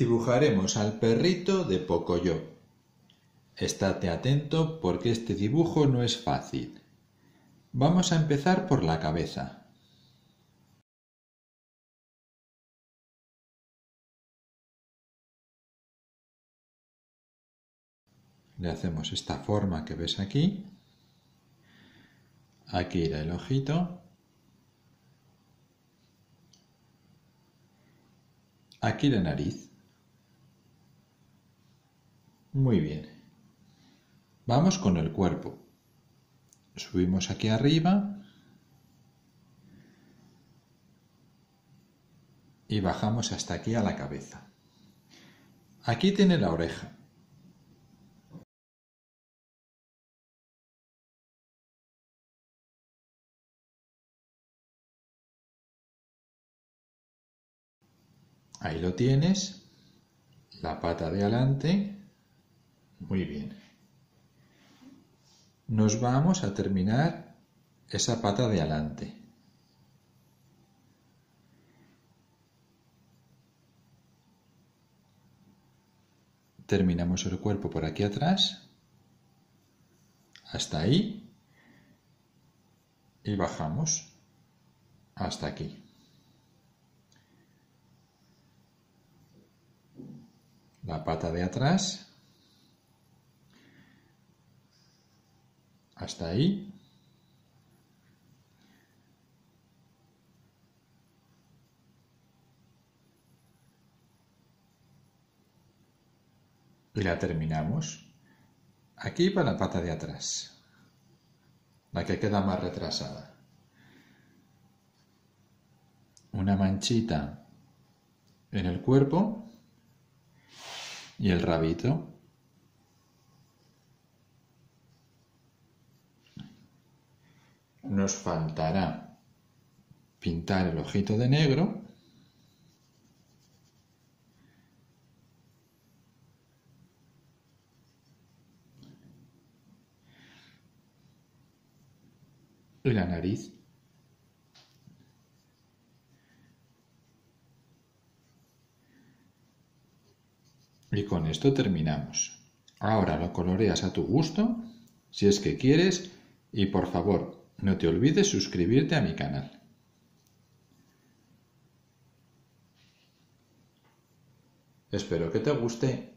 Dibujaremos al perrito de Pocoyo. Estate atento porque este dibujo no es fácil. Vamos a empezar por la cabeza. Le hacemos esta forma que ves aquí. Aquí irá el ojito. Aquí la nariz. Muy bien. Vamos con el cuerpo. Subimos aquí arriba y bajamos hasta aquí a la cabeza. Aquí tiene la oreja. Ahí lo tienes. La pata de adelante muy bien. Nos vamos a terminar esa pata de adelante. Terminamos el cuerpo por aquí atrás, hasta ahí, y bajamos hasta aquí. La pata de atrás hasta ahí. Y la terminamos. Aquí para la pata de atrás, la que queda más retrasada. Una manchita en el cuerpo y el rabito nos faltará pintar el ojito de negro y la nariz. Y con esto terminamos. Ahora lo coloreas a tu gusto, si es que quieres, y por favor, no te olvides suscribirte a mi canal. Espero que te guste